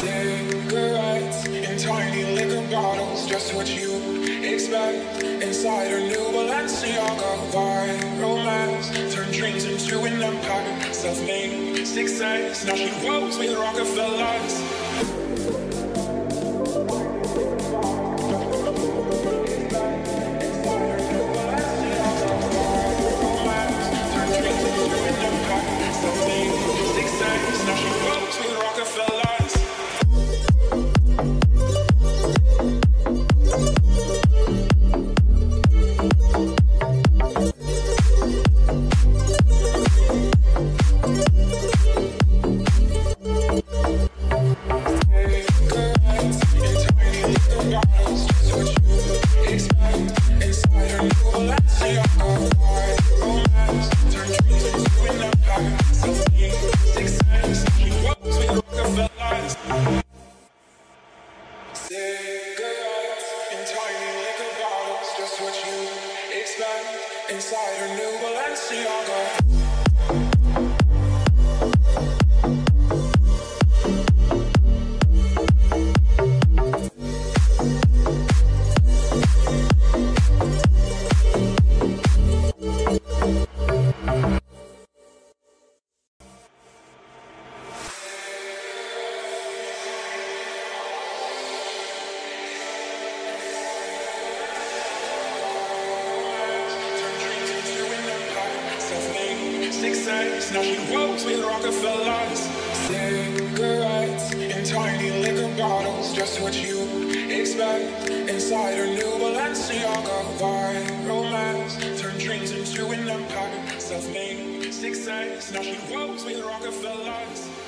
Cigarettes in tiny liquor bottles, just what you expect. Inside her new Balenciaga romance turn dreams into an empire. Self-made success. Now she rolls with Rockefellers. Inside her new Balenciaga. Success. Now she rolls with Rockefellers. Cigarettes in tiny liquor bottles, just what you expect. Inside her new Balenciaga vibe, romance turn dreams into an empire. Self-made success. Now she rolls with Rockefellers.